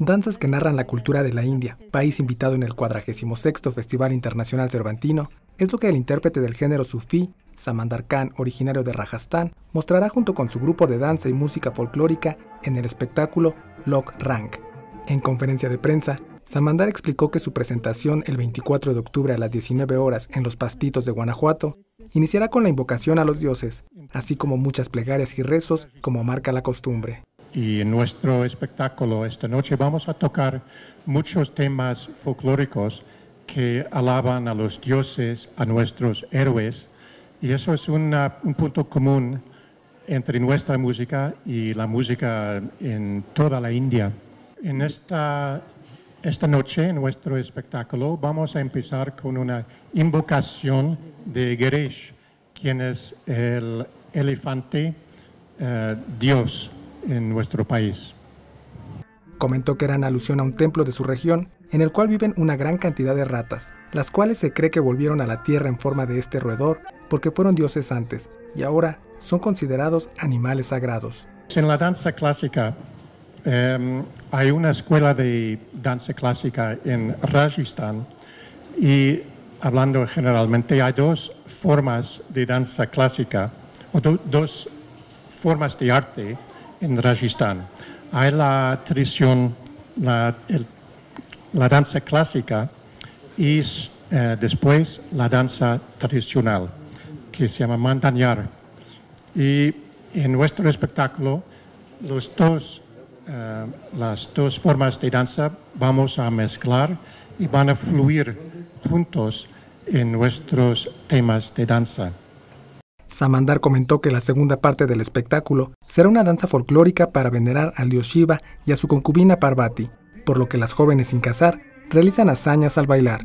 danzas que narran la cultura de la India, país invitado en el 46 Festival Internacional Cervantino, es lo que el intérprete del género sufí, Samandar Khan, originario de Rajasthan, mostrará junto con su grupo de danza y música folclórica en el espectáculo Lok Rank. En conferencia de prensa, Samandar explicó que su presentación el 24 de octubre a las 19 horas en los Pastitos de Guanajuato iniciará con la invocación a los dioses, así como muchas plegarias y rezos como marca la costumbre. Y en nuestro espectáculo esta noche vamos a tocar muchos temas folclóricos que alaban a los dioses, a nuestros héroes, y eso es un punto común entre nuestra música y la música en toda la India. En esta, esta noche, en nuestro espectáculo, vamos a empezar con una invocación de Ganesh, quien es el elefante eh, dios en nuestro país. Comentó que eran alusión a un templo de su región, en el cual viven una gran cantidad de ratas, las cuales se cree que volvieron a la tierra en forma de este roedor porque fueron dioses antes y ahora son considerados animales sagrados. En la danza clásica em, hay una escuela de danza clásica en Rajasthan y hablando generalmente hay dos formas de danza clásica o dos formas de arte en Rajasthan. Hay la tradición, la, danza clásica y eh, después la danza tradicional, que se llama Mandañar. Y en nuestro espectáculo, eh, las dos formas de danza vamos a mezclar y van a fluir juntos en nuestros temas de danza. Samandar comentó que la segunda parte del espectáculo será una danza folclórica para venerar al dios Shiva y a su concubina Parvati, por lo que las jóvenes sin casar realizan hazañas al bailar.